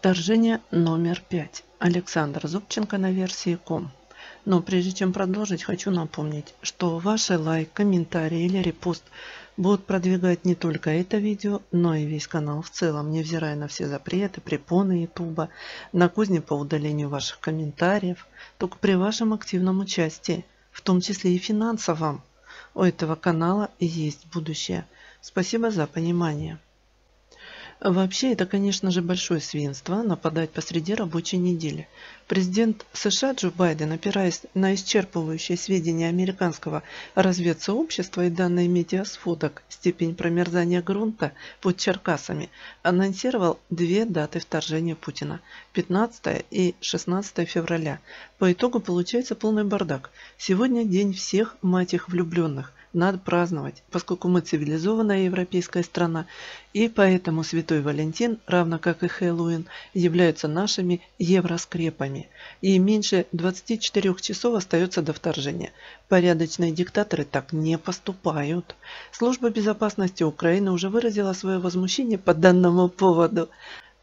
Вторжение номер пять. Александр Зубченко на версии ком. Но прежде чем продолжить, хочу напомнить, что ваши лайк, комментарии или репост будут продвигать не только это видео, но и весь канал в целом, невзирая на все запреты, препоны ютуба, на кузни по удалению ваших комментариев, только при вашем активном участии, в том числе и финансовом. У этого канала есть будущее. Спасибо за понимание. Вообще, это, конечно же, большое свинство нападать посреди рабочей недели. Президент США Джо Байден, опираясь на исчерпывающие сведения американского разведсообщества и данные медиасфоток степень промерзания грунта под Черкасами, анонсировал две даты вторжения Путина – 15 и 16 февраля. По итогу получается полный бардак. Сегодня день всех, мать их, влюбленных надо праздновать, поскольку мы цивилизованная европейская страна, и поэтому Святой Валентин, равно как и Хэллоуин, являются нашими евроскрепами. И меньше 24 часов остается до вторжения. Порядочные диктаторы так не поступают. Служба безопасности Украины уже выразила свое возмущение по данному поводу.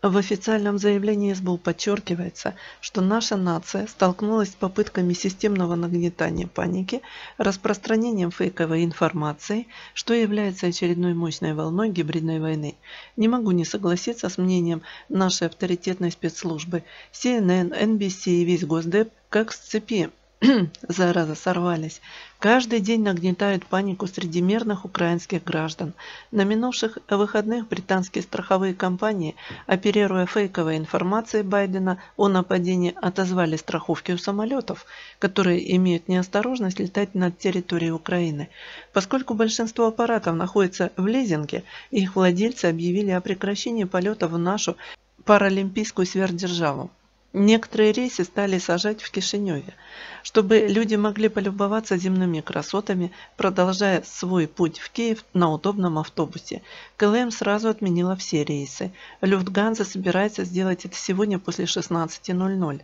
В официальном заявлении СБУ подчеркивается, что наша нация столкнулась с попытками системного нагнетания паники, распространением фейковой информации, что является очередной мощной волной гибридной войны. Не могу не согласиться с мнением нашей авторитетной спецслужбы. CNN, NBC и весь Госдеп как с цепи зараза, сорвались. Каждый день нагнетают панику среди мирных украинских граждан. На минувших выходных британские страховые компании, оперируя фейковой информацией Байдена о нападении, отозвали страховки у самолетов, которые имеют неосторожность летать над территорией Украины. Поскольку большинство аппаратов находится в лизинге, их владельцы объявили о прекращении полета в нашу паралимпийскую сверхдержаву. Некоторые рейсы стали сажать в Кишиневе, чтобы люди могли полюбоваться земными красотами, продолжая свой путь в Киев на удобном автобусе. КЛМ сразу отменила все рейсы. Люфтганза собирается сделать это сегодня после 16.00.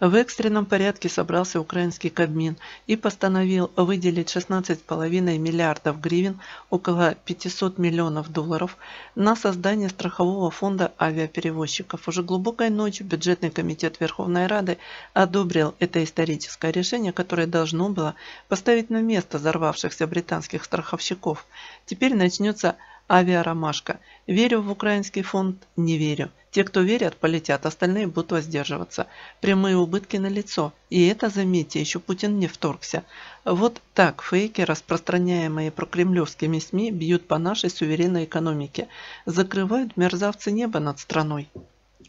В экстренном порядке собрался украинский Кабмин и постановил выделить 16,5 миллиардов гривен, около 500 миллионов долларов, на создание страхового фонда авиаперевозчиков. Уже глубокой ночью бюджетный комитет Верховной Рады одобрил это историческое решение, которое должно было поставить на место взорвавшихся британских страховщиков. Теперь начнется авиаромашка. Верю в украинский фонд? Не верю. Те, кто верят, полетят, остальные будут воздерживаться. Прямые убытки на лицо. И это, заметьте, еще Путин не вторгся. Вот так фейки, распространяемые прокремлевскими СМИ, бьют по нашей суверенной экономике. Закрывают мерзавцы небо над страной.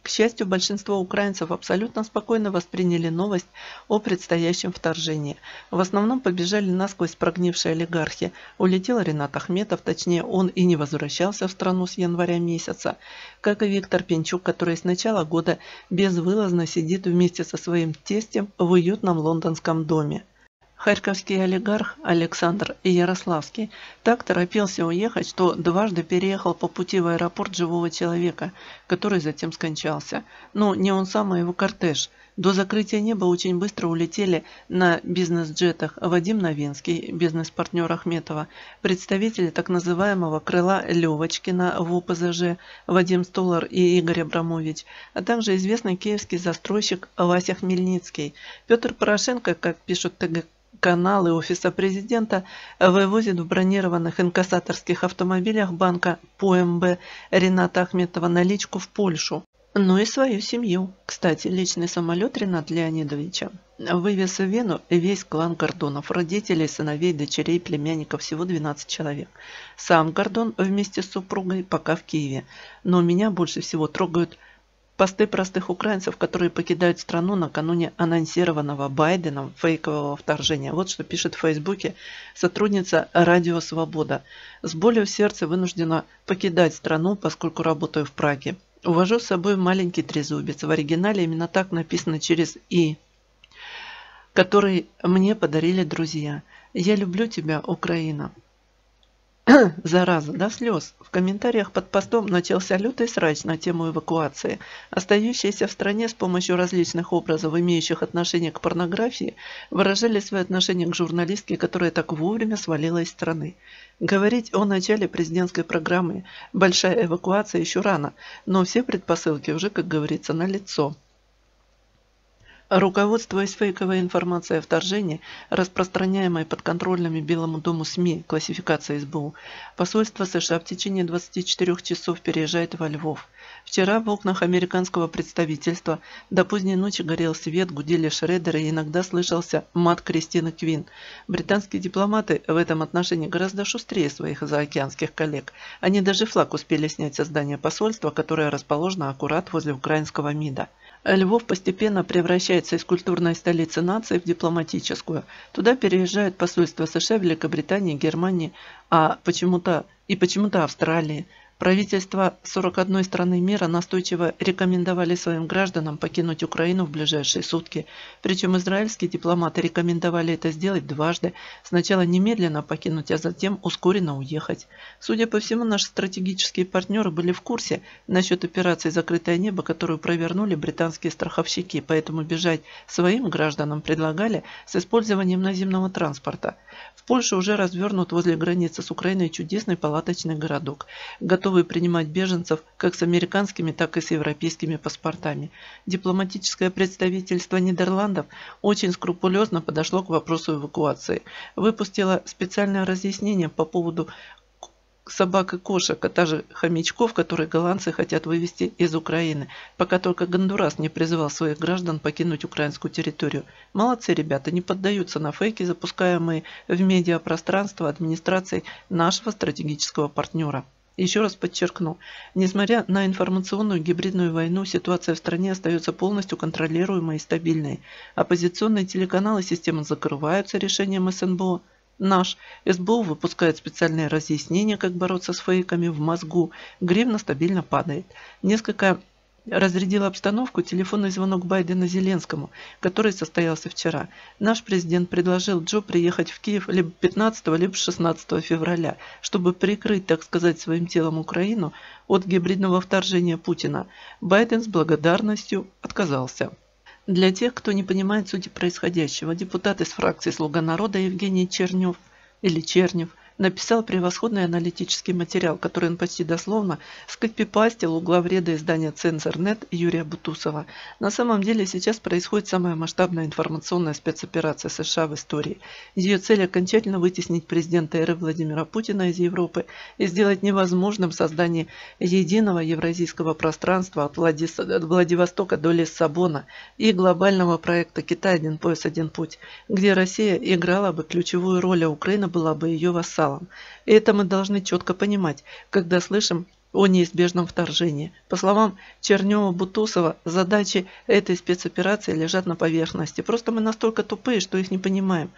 К счастью, большинство украинцев абсолютно спокойно восприняли новость о предстоящем вторжении. В основном побежали насквозь прогнившие олигархи. Улетел Ренат Ахметов, точнее он и не возвращался в страну с января месяца. Как и Виктор Пенчук, который с начала года безвылазно сидит вместе со своим тестем в уютном лондонском доме. Харьковский олигарх Александр Ярославский так торопился уехать, что дважды переехал по пути в аэропорт живого человека, который затем скончался. Но не он сам, а его кортеж. До закрытия неба очень быстро улетели на бизнес-джетах Вадим Новинский, бизнес-партнер Ахметова, представители так называемого крыла Левочкина в УПЗЖ Вадим Столар и Игорь Абрамович, а также известный киевский застройщик Вася Хмельницкий. Петр Порошенко, как пишут ТГ каналы Офиса Президента вывозит в бронированных инкассаторских автомобилях банка ПОМБ Рената Ахметова наличку в Польшу. Ну и свою семью. Кстати, личный самолет Рената Леонидовича вывез в Вену весь клан Гордонов, родителей, сыновей, дочерей, племянников, всего 12 человек. Сам Гордон вместе с супругой пока в Киеве. Но меня больше всего трогают Посты простых украинцев, которые покидают страну накануне анонсированного Байденом фейкового вторжения. Вот что пишет в Фейсбуке сотрудница Радио Свобода. С болью в сердце вынуждена покидать страну, поскольку работаю в Праге. Увожу с собой маленький трезубец. В оригинале именно так написано через «и», который мне подарили друзья. Я люблю тебя, Украина. Зараза, до слез. В комментариях под постом начался лютый срач на тему эвакуации. Остающиеся в стране с помощью различных образов, имеющих отношение к порнографии, выражали свое отношение к журналистке, которая так вовремя свалила из страны. Говорить о начале президентской программы «Большая эвакуация» еще рано, но все предпосылки уже, как говорится, налицо. Руководствуясь фейковой информацией о вторжении, распространяемой подконтрольными Белому дому СМИ классификация СБУ, посольство США в течение 24 часов переезжает во Львов. Вчера в окнах американского представительства до поздней ночи горел свет, гудели шредеры и иногда слышался мат Кристины Квин. Британские дипломаты в этом отношении гораздо шустрее своих заокеанских коллег. Они даже флаг успели снять со здания посольства, которое расположено аккурат возле украинского МИДа. Львов постепенно превращается из культурной столицы нации в дипломатическую. Туда переезжают посольства США, Великобритании, Германии, а почему-то и почему-то Австралии. Правительства 41 страны мира настойчиво рекомендовали своим гражданам покинуть Украину в ближайшие сутки. Причем израильские дипломаты рекомендовали это сделать дважды. Сначала немедленно покинуть, а затем ускоренно уехать. Судя по всему, наши стратегические партнеры были в курсе насчет операции «Закрытое небо», которую провернули британские страховщики, поэтому бежать своим гражданам предлагали с использованием наземного транспорта. В Польше уже развернут возле границы с Украиной чудесный палаточный городок. Готов готовы принимать беженцев как с американскими, так и с европейскими паспортами. Дипломатическое представительство Нидерландов очень скрупулезно подошло к вопросу эвакуации. Выпустило специальное разъяснение по поводу собак и кошек, а также хомячков, которые голландцы хотят вывести из Украины, пока только Гондурас не призывал своих граждан покинуть украинскую территорию. Молодцы ребята, не поддаются на фейки, запускаемые в медиапространство администрацией нашего стратегического партнера. Еще раз подчеркну, несмотря на информационную гибридную войну, ситуация в стране остается полностью контролируемой и стабильной. Оппозиционные телеканалы системы закрываются решением СНБО. Наш СБУ выпускает специальные разъяснения, как бороться с фейками в мозгу. Гривна стабильно падает. Несколько разрядил обстановку телефонный звонок Байдена Зеленскому, который состоялся вчера. Наш президент предложил Джо приехать в Киев либо 15, либо 16 февраля, чтобы прикрыть, так сказать, своим телом Украину от гибридного вторжения Путина. Байден с благодарностью отказался. Для тех, кто не понимает сути происходящего, депутат из фракции «Слуга народа» Евгений Чернев или Чернев написал превосходный аналитический материал, который он почти дословно скопипастил у главреда издания «Цензорнет» Юрия Бутусова. На самом деле сейчас происходит самая масштабная информационная спецоперация США в истории. Ее цель окончательно вытеснить президента РФ Владимира Путина из Европы и сделать невозможным создание единого евразийского пространства от Владивостока до Лиссабона и глобального проекта «Китай. Один пояс, один путь», где Россия играла бы ключевую роль, а Украина была бы ее вассалом И это мы должны четко понимать, когда слышим о неизбежном вторжении. По словам Чернева-Бутусова, задачи этой спецоперации лежат на поверхности. Просто мы настолько тупые, что их не понимаем.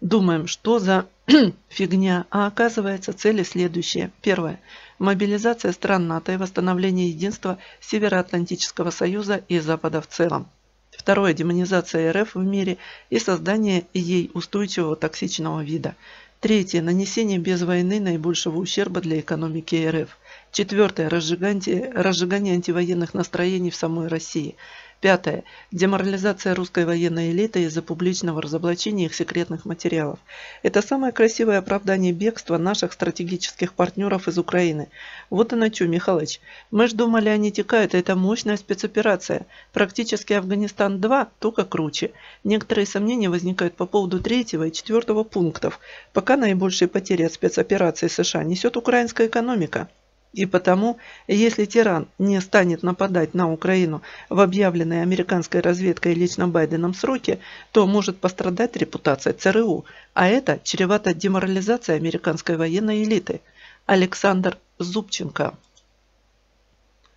Думаем, что за фигня, а оказывается цели следующие. Первое. Мобилизация стран НАТО и восстановление единства Североатлантического Союза и Запада в целом. Второе. Демонизация РФ в мире и создание ей устойчивого токсичного вида. Третье. Нанесение без войны наибольшего ущерба для экономики РФ. Четвертое. Разжигание, разжигание антивоенных настроений в самой России. Пятое. Деморализация русской военной элиты из-за публичного разоблачения их секретных материалов. Это самое красивое оправдание бегства наших стратегических партнеров из Украины. Вот и на чё, Михалыч. Мы ж думали, они текают, это мощная спецоперация. Практически Афганистан-2, только круче. Некоторые сомнения возникают по поводу третьего и четвертого пунктов. Пока наибольшие потери от спецоперации США несет украинская экономика. И потому, если тиран не станет нападать на Украину в объявленные американской разведкой лично Байденом сроки, то может пострадать репутация ЦРУ, а это чревато деморализацией американской военной элиты. Александр Зубченко.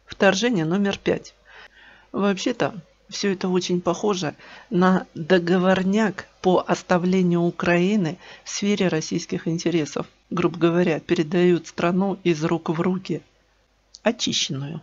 Вторжение номер пять. Вообще-то, все это очень похоже на договорняк по оставлению Украины в сфере российских интересов. Грубо говоря, передают страну из рук в руки, очищенную.